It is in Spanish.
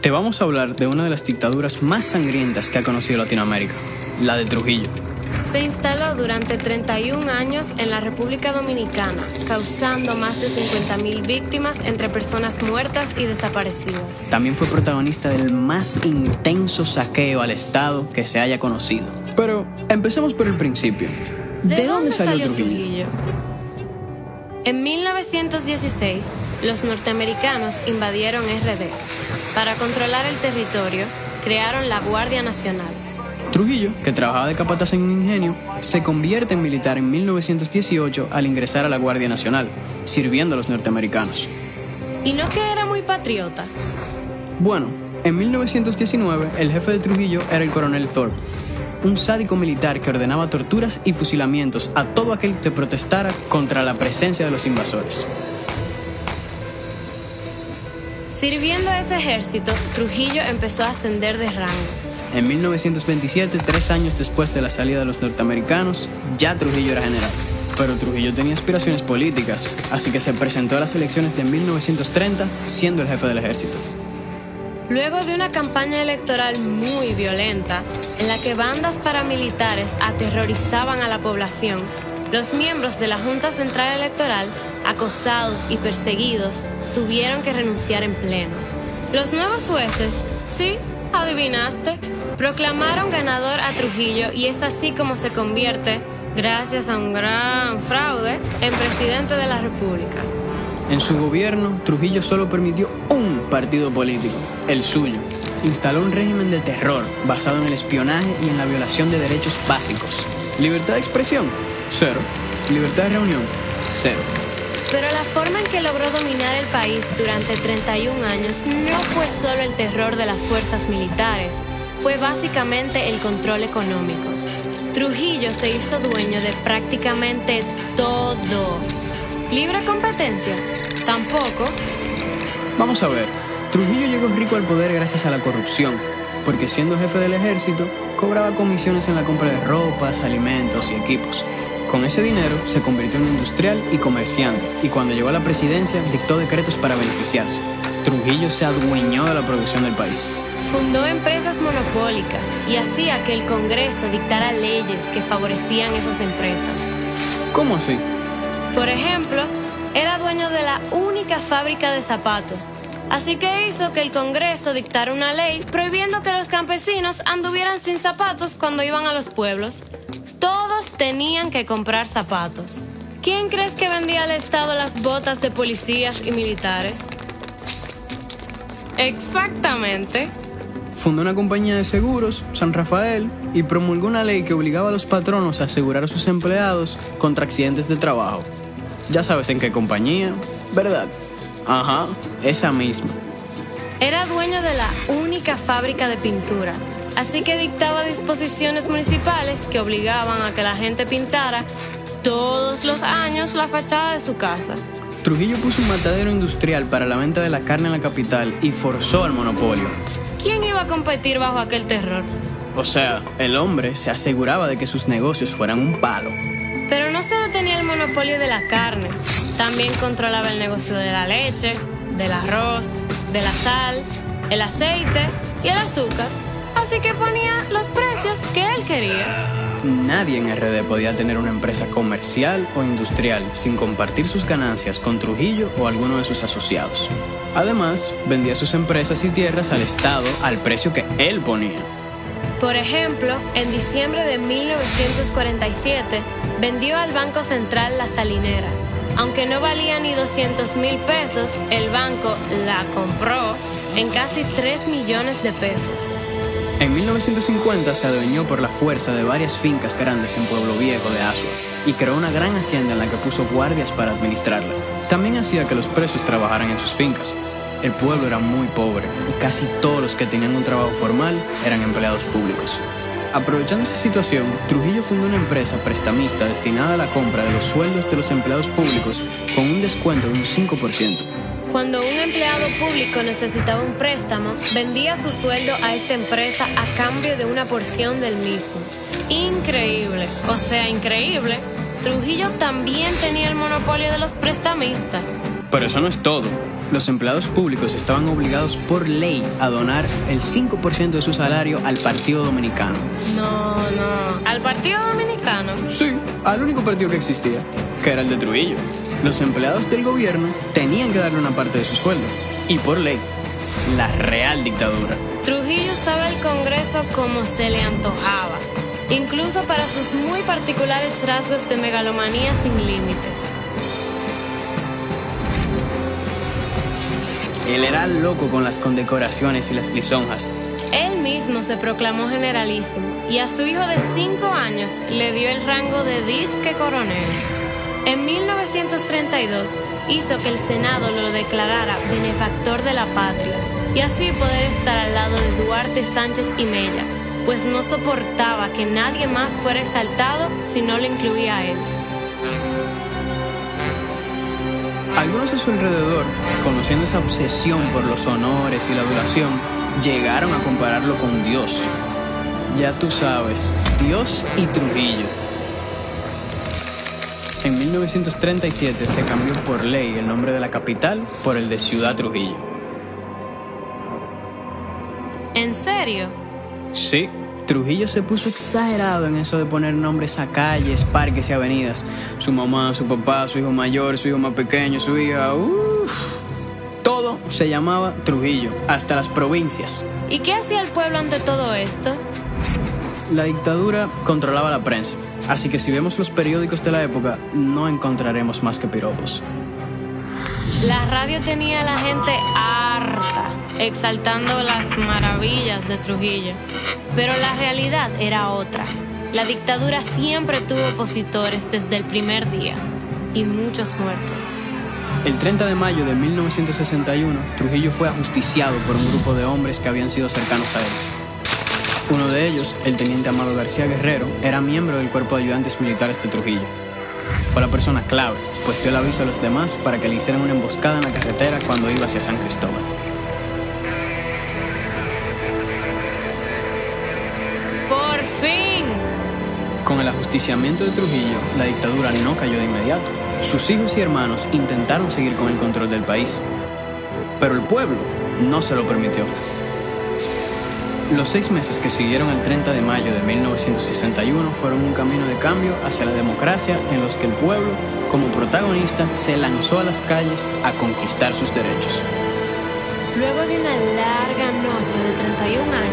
Te vamos a hablar de una de las dictaduras más sangrientas que ha conocido Latinoamérica, la de Trujillo. Se instaló durante 31 años en la República Dominicana, causando más de 50.000 víctimas entre personas muertas y desaparecidas. También fue protagonista del más intenso saqueo al Estado que se haya conocido. Pero empecemos por el principio. ¿De, dónde, salió, Trujillo? En 1916, los norteamericanos invadieron RD. Para controlar el territorio, crearon la Guardia Nacional. Trujillo, que trabajaba de capataz en un ingenio, se convierte en militar en 1918 al ingresar a la Guardia Nacional, sirviendo a los norteamericanos. ¿Y no que era muy patriota? Bueno, en 1919 el jefe de Trujillo era el coronel Thorpe, un sádico militar que ordenaba torturas y fusilamientos a todo aquel que protestara contra la presencia de los invasores. Sirviendo a ese ejército, Trujillo empezó a ascender de rango. En 1927, tres años después de la salida de los norteamericanos, ya Trujillo era general. Pero Trujillo tenía aspiraciones políticas, así que se presentó a las elecciones de 1930 siendo el jefe del ejército. Luego de una campaña electoral muy violenta, en la que bandas paramilitares aterrorizaban a la población, los miembros de la Junta Central Electoral, acosados y perseguidos, tuvieron que renunciar en pleno. Los nuevos jueces, sí, adivinaste, proclamaron ganador a Trujillo y es así como se convierte, gracias a un gran fraude, en presidente de la República. En su gobierno, Trujillo solo permitió un partido político, el suyo. Instaló un régimen de terror basado en el espionaje y en la violación de derechos básicos. Libertad de expresión, cero. Libertad de reunión, cero. Pero la forma en que logró dominar el país durante 31 años no fue solo el terror de las fuerzas militares, fue básicamente el control económico. Trujillo se hizo dueño de prácticamente todo. ¿Libre competencia? Tampoco. Vamos a ver, Trujillo llegó rico al poder gracias a la corrupción, porque siendo jefe del ejército, cobraba comisiones en la compra de ropas, alimentos y equipos. Con ese dinero se convirtió en industrial y comerciante, y cuando llegó a la presidencia dictó decretos para beneficiarse. Trujillo se adueñó de la producción del país. Fundó empresas monopólicas y hacía que el Congreso dictara leyes que favorecían esas empresas. ¿Cómo así? Por ejemplo, era dueño de la única fábrica de zapatos. Así que hizo que el Congreso dictara una ley prohibiendo que los campesinos anduvieran sin zapatos cuando iban a los pueblos. Todos tenían que comprar zapatos. ¿Quién crees que vendía al Estado las botas de policías y militares? Exactamente. Fundó una compañía de seguros, San Rafael, y promulgó una ley que obligaba a los patronos a asegurar a sus empleados contra accidentes de trabajo. Ya sabes en qué compañía, ¿verdad? Ajá, esa misma. Era dueño de la única fábrica de pintura, así que dictaba disposiciones municipales que obligaban a que la gente pintara todos los años la fachada de su casa. Trujillo puso un matadero industrial para la venta de la carne en la capital y forzó el monopolio. ¿Quién iba a competir bajo aquel terror? O sea, el hombre se aseguraba de que sus negocios fueran un palo. Pero no solo tenía el monopolio de la carne, también controlaba el negocio de la leche, del arroz, de la sal, el aceite y el azúcar. Así que ponía los precios que él quería. Nadie en RD podía tener una empresa comercial o industrial sin compartir sus ganancias con Trujillo o alguno de sus asociados. Además, vendía sus empresas y tierras al Estado al precio que él ponía. Por ejemplo, en diciembre de 1947 vendió al Banco Central la salinera. Aunque no valía ni 200 mil pesos, el banco la compró en casi 3 millones de pesos. En 1950 se adueñó por la fuerza de varias fincas grandes en Pueblo Viejo de Asua y creó una gran hacienda en la que puso guardias para administrarla. También hacía que los presos trabajaran en sus fincas. El pueblo era muy pobre y casi todos los que tenían un trabajo formal eran empleados públicos. Aprovechando esa situación, Trujillo fundó una empresa prestamista destinada a la compra de los sueldos de los empleados públicos con un descuento de un 5%. Cuando un empleado público necesitaba un préstamo, vendía su sueldo a esta empresa a cambio de una porción del mismo. Increíble, o sea, increíble. Trujillo también tenía el monopolio de los prestamistas. Pero eso no es todo. Los empleados públicos estaban obligados por ley a donar el 5% de su salario al Partido Dominicano. No, no. ¿Al Partido Dominicano? Sí, al único partido que existía, que era el de Trujillo. Los empleados del gobierno tenían que darle una parte de su sueldo. Y por ley, la real dictadura. Trujillo usaba el Congreso como se le antojaba, incluso para sus muy particulares rasgos de megalomanía sin límites. Él era loco con las condecoraciones y las lisonjas. Él mismo se proclamó generalísimo y a su hijo de cinco años le dio el rango de disque coronel. En 1932 hizo que el Senado lo declarara benefactor de la patria y así poder estar al lado de Duarte Sánchez y Mella, pues no soportaba que nadie más fuera exaltado si no lo incluía a él. Algunos a su alrededor, conociendo esa obsesión por los honores y la adulación, llegaron a compararlo con Dios. Ya tú sabes, Dios y Trujillo. En 1937 se cambió por ley el nombre de la capital por el de Ciudad Trujillo. ¿En serio? Sí, Trujillo se puso exagerado en eso de poner nombres a calles, parques y avenidas. Su mamá, su papá, su hijo mayor, su hijo más pequeño, su hija. Todo se llamaba Trujillo, hasta las provincias. ¿Y qué hacía el pueblo ante todo esto? La dictadura controlaba la prensa, así que si vemos los periódicos de la época, no encontraremos más que piropos. La radio tenía a la gente harta, exaltando las maravillas de Trujillo. Pero la realidad era otra. La dictadura siempre tuvo opositores desde el primer día y muchos muertos. El 30 de mayo de 1961, Trujillo fue ajusticiado por un grupo de hombres que habían sido cercanos a él. Uno de ellos, el teniente Amado García Guerrero, era miembro del cuerpo de ayudantes militares de Trujillo. Fue la persona clave, pues dio el aviso a los demás para que le hicieran una emboscada en la carretera cuando iba hacia San Cristóbal. ¡Por fin! Con el ajusticiamiento de Trujillo, la dictadura no cayó de inmediato. Sus hijos y hermanos intentaron seguir con el control del país, pero el pueblo no se lo permitió. Los seis meses que siguieron al 30 de mayo de 1961 fueron un camino de cambio hacia la democracia en los que el pueblo, como protagonista, se lanzó a las calles a conquistar sus derechos. Luego de una larga noche de 31 años,